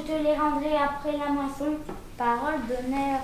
te les rendrai après la moisson. Parole d'honneur.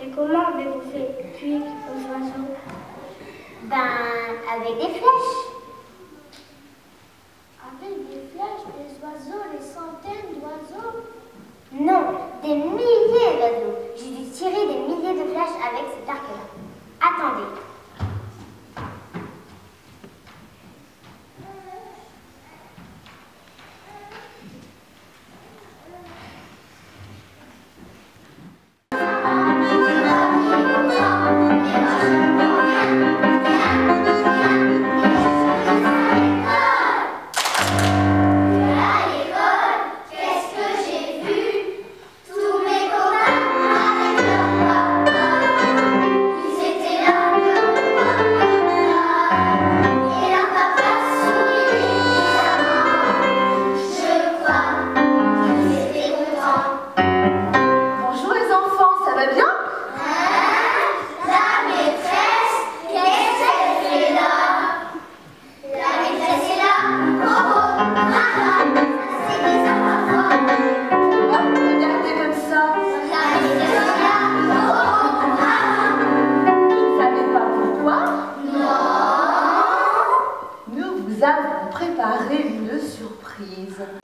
Et comment avez-vous fait cuic aux oiseaux? Ben, avec des flèches. Avec des flèches, des oiseaux, des centaines d'oiseaux? Non, des milliers d'oiseaux. J'ai dû tirer des milliers de flèches avec cet arc-là. Attendez. nous avons préparé une surprise.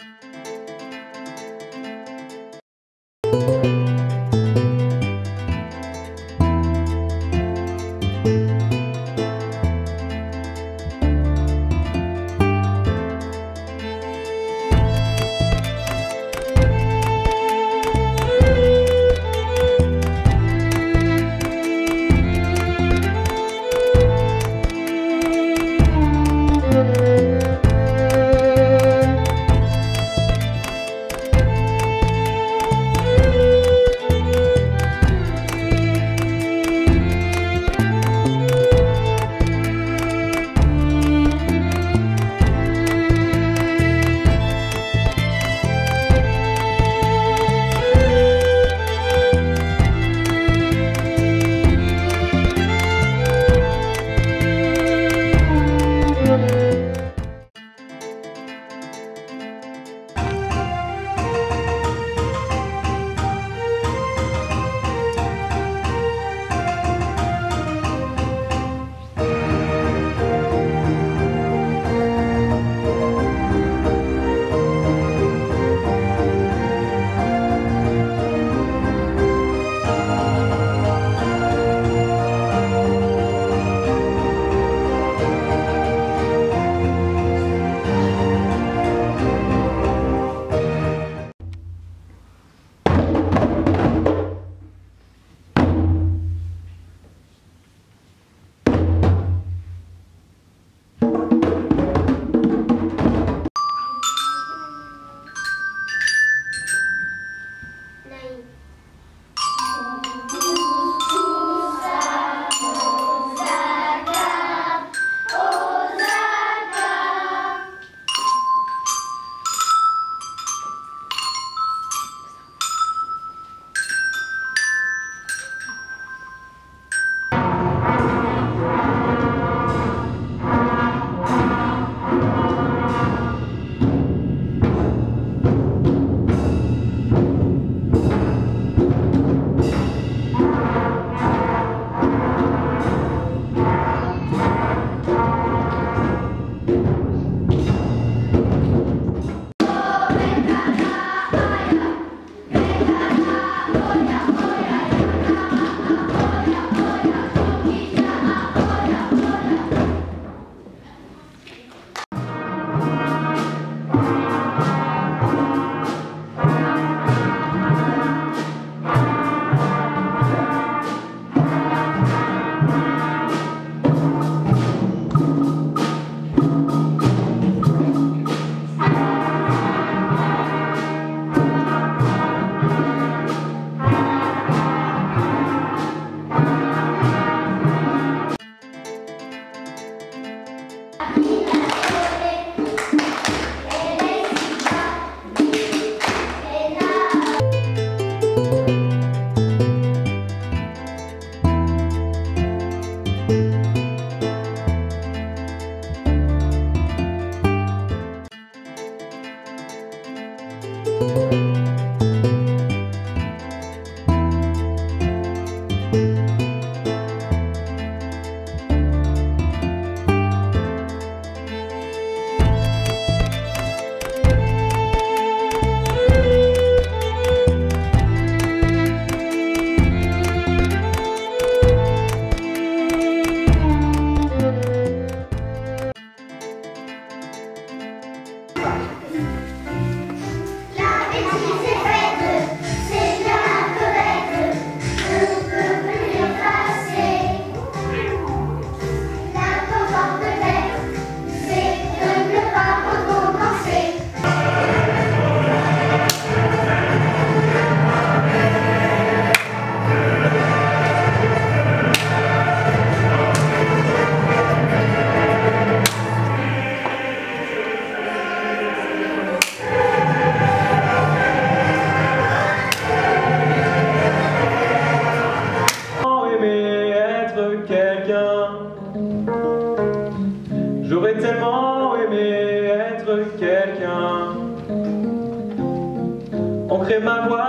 après m'avoir